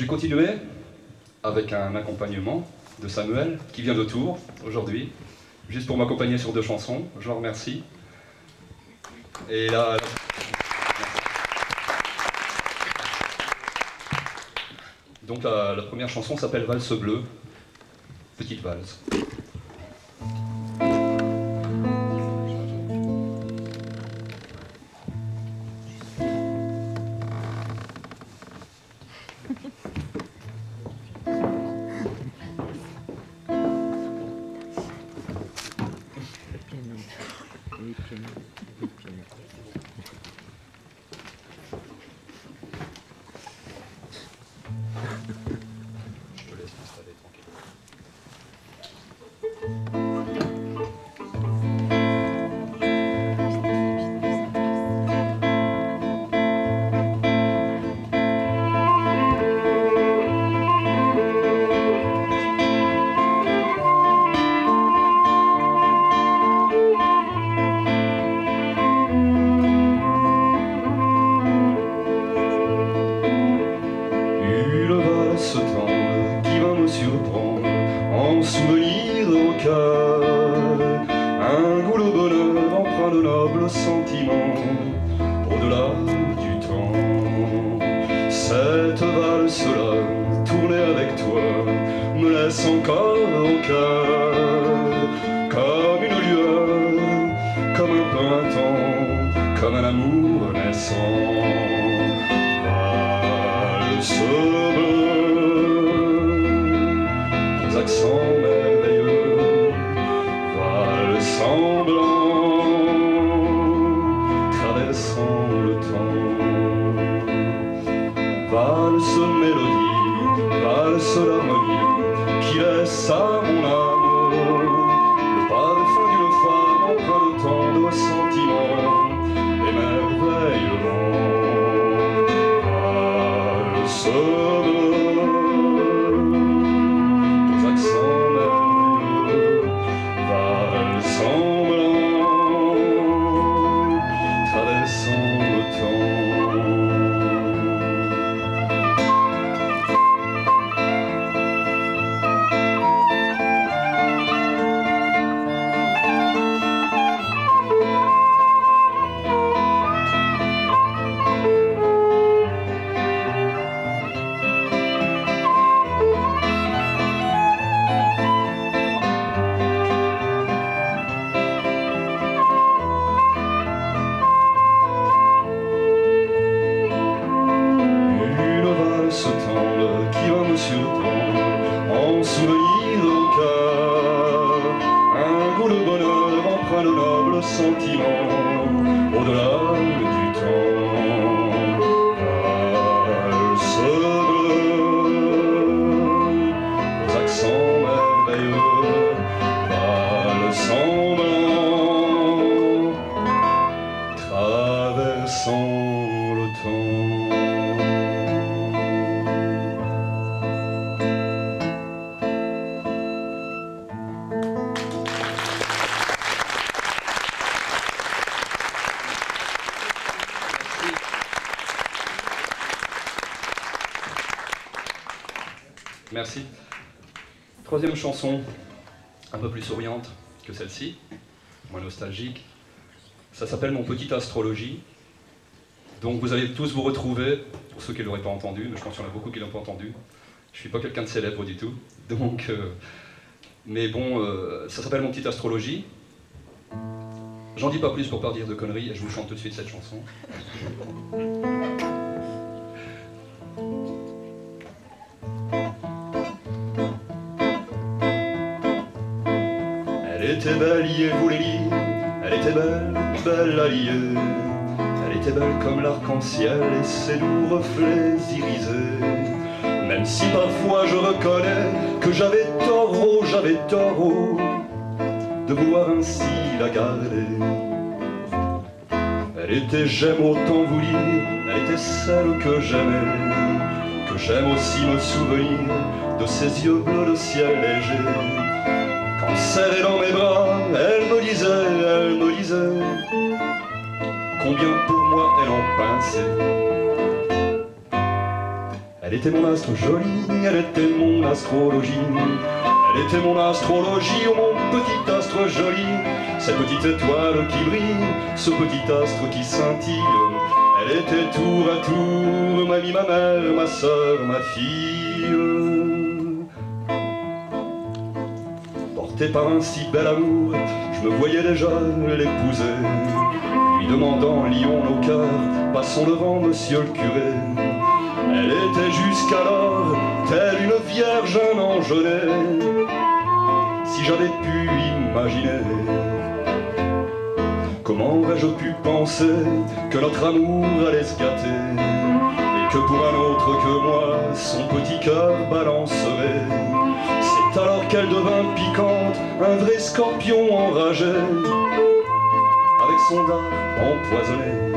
Je vais continuer avec un accompagnement de Samuel qui vient de Tours aujourd'hui, juste pour m'accompagner sur deux chansons. Je le remercie. Et là. Donc la, la première chanson s'appelle Valse bleue, petite valse. Nobles sentiments au-delà du temps. Cette valse-là, tournée avec toi, me laisse encore au cœur Valse mélodie, valse l'harmonie, Merci. Troisième chanson, un peu plus souriante que celle-ci, moins nostalgique. Ça s'appelle Mon Petit Astrologie. Donc vous allez tous vous retrouver, pour ceux qui ne l'auraient pas entendu, mais je pense qu'il y en a beaucoup qui ne l'ont pas entendu. Je ne suis pas quelqu'un de célèbre du tout. Donc, euh, mais bon, euh, ça s'appelle Mon Petit Astrologie. J'en dis pas plus pour pas dire de conneries et je vous chante tout de suite cette chanson. Elle était belle, liez-vous les elle était belle, belle alliée. Était belle comme l'arc-en-ciel et ses doux reflets irisés. Même si parfois je reconnais que j'avais tort, oh, j'avais tort, oh, de vouloir ainsi la garder. Elle était, j'aime autant vous lire, elle était celle que j'aimais, que j'aime aussi me souvenir de ses yeux bleus de ciel léger. Quand serrée dans mes bras, elle me disait, elle me disait, combien pour moi elle en pinçait. Elle était mon astre jolie, elle était mon astrologie. Elle était mon astrologie, oh mon petit astre joli. Cette petite étoile qui brille, ce petit astre qui scintille. Elle était tour à tour, ma vie, ma mère, ma soeur, ma fille. Porté par un si bel amour, je me voyais déjà l'épouser. Lui demandant, lions nos cœurs, passons devant monsieur le curé. Elle était jusqu'alors telle une vierge, ange Si j'avais pu imaginer Comment aurais-je pu penser que notre amour allait se gâter? Et que pour un autre que moi, son petit cœur balancerait. C'est alors qu'elle devint piquante, un vrai scorpion enragé Empoisonné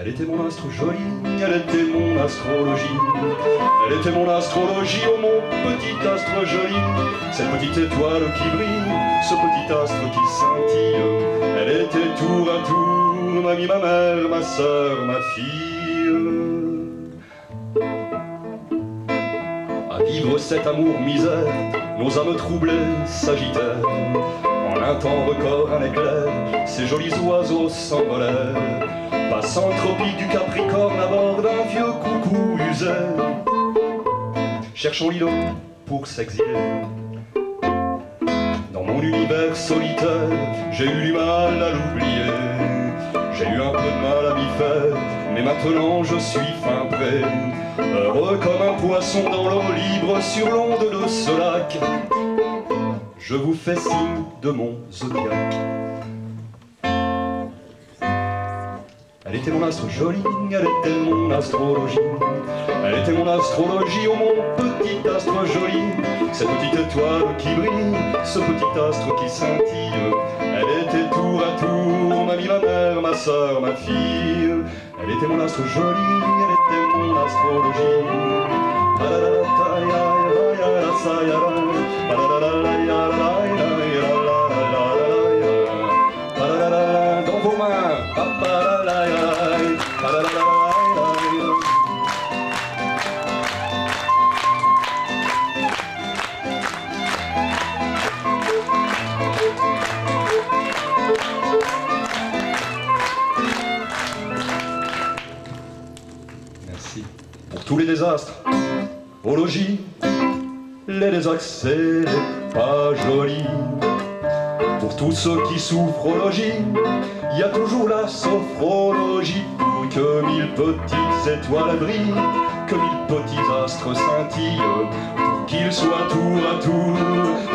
elle était mon astre joli, elle était mon astrologie. Elle était mon astrologie, oh mon petit astre joli. Cette petite étoile qui brille, ce petit astre qui scintille. Elle était tour à tour, ma vie, ma mère, ma soeur, ma fille. À vivre cet amour misère, nos âmes troublées s'agitèrent. Un temps record, un éclair, ces jolis oiseaux s'envolèrent. Passant tropique du Capricorne à bord d'un vieux coucou usé. Cherchons l'îlot pour s'exiler. Dans mon univers solitaire, j'ai eu du mal à l'oublier. J'ai eu un peu de mal à m'y faire, mais maintenant je suis fin prêt. Heureux comme un poisson dans l'eau libre sur l'onde de ce lac Je vous fais signe de mon zodiaque Elle était mon astre jolie, elle était mon astrologie. Elle était mon astrologie, oh mon petit astre joli. Cette petite étoile qui brille, ce petit astre qui scintille. Elle était tour à tour, ma vie, ma mère, ma soeur, ma fille. Elle était mon astre jolie, elle était mon astrologie. Tous les désastres, au logis, les désastres, pas joli. Pour tous ceux qui souffrent au logis, il y a toujours la sophrologie pour que mille petites étoiles brillent, que mille petits astres scintillent, pour qu'ils soient tour à tour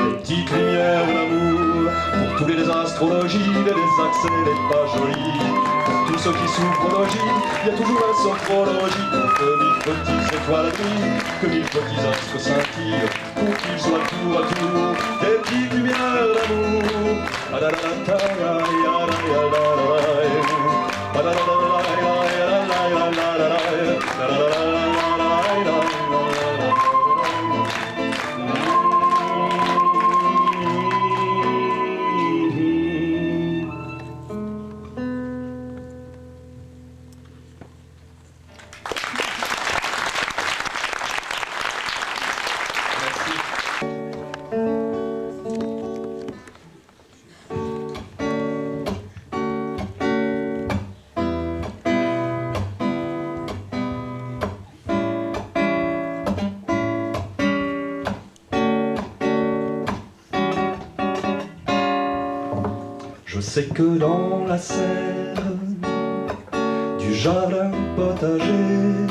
les petites lumières d'amour. Tous les astrologies, les désaccès, les pas jolis, tous ceux qui souffrent il y a toujours la sophrologie pour que mille petites étoiles brillent, que mille petits astres scintillent, pour qu'ils soient tour à tour des petites lumières d'amour. Je sais que dans la serre du jardin potager,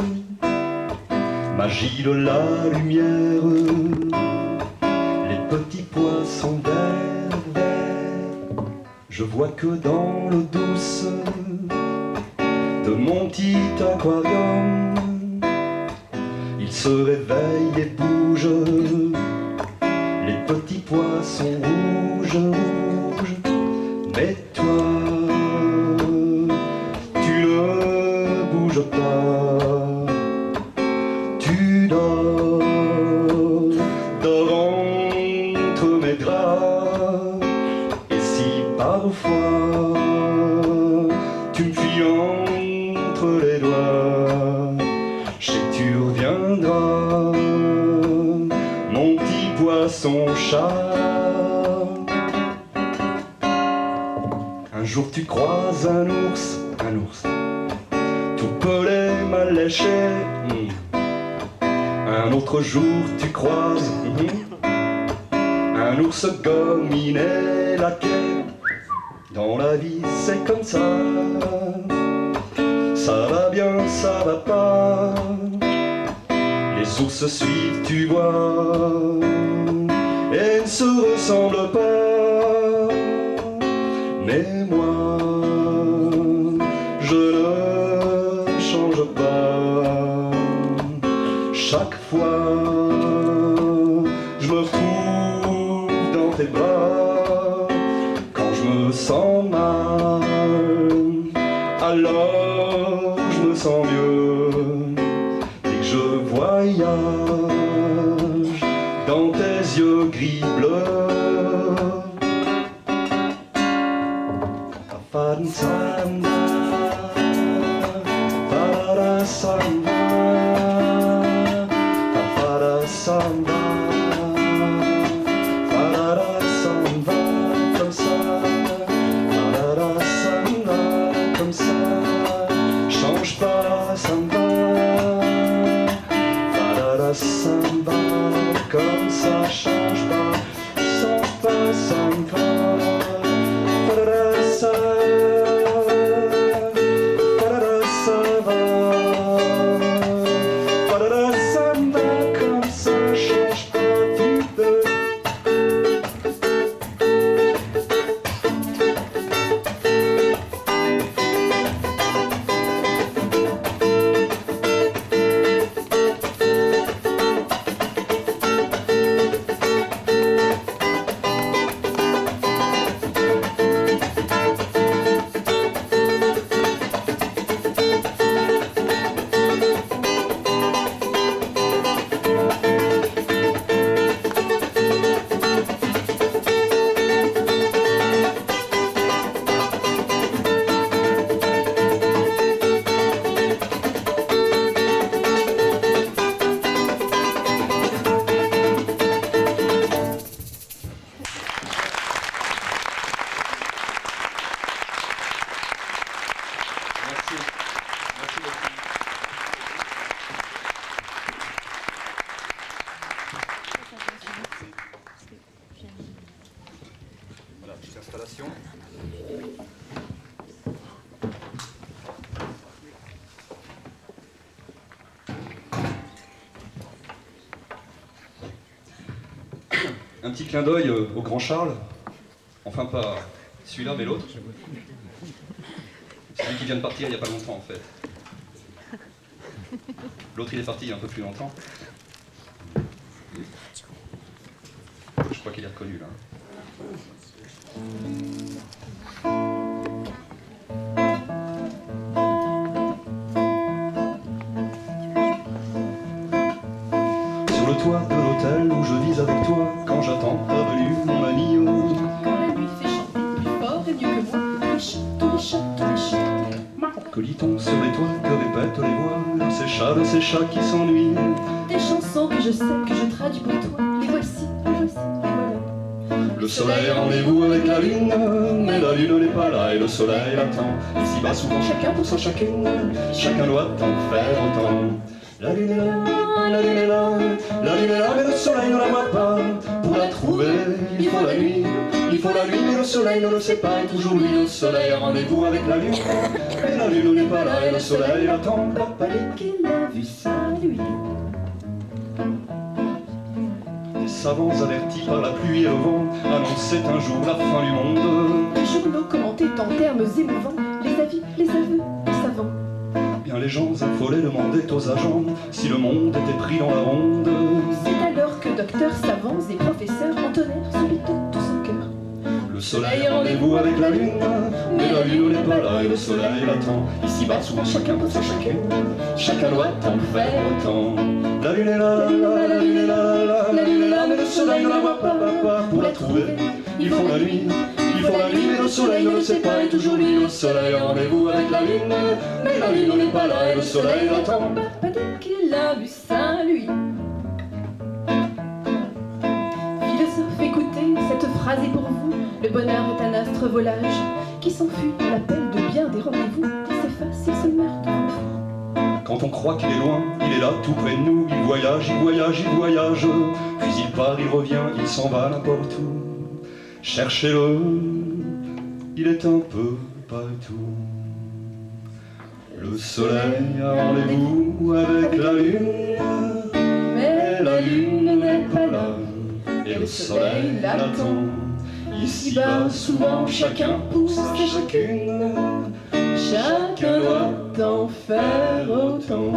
magie de la lumière, les petits poissons verts, verts, je vois que dans l'eau douce de mon petit aquarium, il se réveille et bouge, les petits poissons rouges, ne tout pelé, mal léché. Hmm. Un autre jour tu croises un ours gominé laqué. Dans la vie c'est comme ça, ça va bien, ça va pas. Les ours suivent, tu vois, et ne se ressemblent pas. Mais moi, Chaque fois, Un petit clin d'œil euh, au grand Charles. Enfin, pas celui-là, mais l'autre. Celui qui vient de partir il n'y a pas longtemps, en fait. L'autre, il est parti il y a un peu plus longtemps. Je crois qu'il est reconnu, là. Sur le toit de l'hôtel où je vis avec toi, quand j'attends ta venue, mon ami, oh, Quand la nuit fait chanter plus fort et mieux que moi, tous les chats, tous les chats, tous les chats. que dit-on sur les toits, que répètent les voix, de ces chats, de ces chats qui s'ennuient? Des chansons que je sais, que je traduis pour toi. Soleil rendez-vous avec la lune, mais la lune n'est pas là et le soleil attend. Ici-bas, souvent chacun pour sa chacune, chacun doit en faire autant. La lune est là, la lune est là, la lune est là, mais le soleil ne la voit pas. Pour la trouver, il faut la nuit, il faut la nuit, mais le soleil ne le sait pas. Et toujours lui, le soleil rendez-vous avec la lune, mais la lune n'est pas là et le soleil attend. Papa, Qu'il a vu ça, lui. Les savants avertis par la pluie et le vent annonçaient un jour la fin du monde. Les journaux commentaient en termes émouvants les avis, les aveux des savants. Bien les gens affolés demandaient aux agents si le monde était pris dans la ronde. C'est alors que docteurs, savants et professeurs entonnèrent subitement soleil rendez-vous avec la lune, mais la lune n'est pas là et le soleil l'attend. Ici-bas, souvent chacun pour sa chacune, chacun doit en faire autant. La lune est là, la lune est là, la lune est là, mais le soleil ne la voit pas. Pour la trouver, il faut la nuit, il faut la nuit, mais le soleil ne le sait pas. Et toujours lui, le soleil rendez-vous avec la lune, mais la lune n'est pas là et le soleil l'attend. Dit qu'il a vu ça, lui. phrasé pour vous, le bonheur est un astre volage qui s'enfuit à l'appel de bien des rendez-vous. Il s'efface, il se meurt. Quand on croit qu'il est loin, il est là tout près de nous. Il voyage, il voyage, il voyage. Puis il part, il revient, il s'en va n'importe où. Cherchez-le, il est un peu partout. Le soleil a rendez-vous avec la lune, Mais la lune n'est pas là, et le soleil l'attend. Ici-bas, souvent, chacun pousse à chacune, chacun doit en faire autant.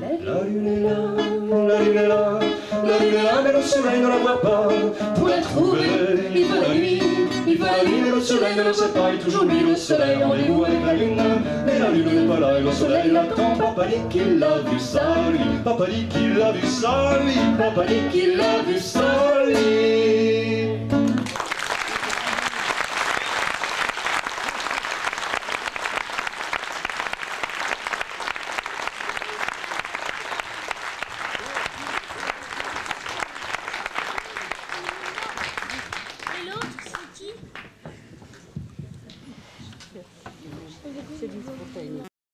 La lune est là, la lune est là, la lune est là, mais le soleil ne la voit pas. Pour la trouver, il faut la nuit, il faut la nuit, mais le soleil ne le sait pas, et toujours lui, le soleil, rendez-vous avec la lune? Mais la lune n'est pas là, et le soleil l'attend. Papa dit qu'il a vu ça, lui. Papa dit qu'il a vu ça, lui. Papa dit qu'il a vu ça, lui.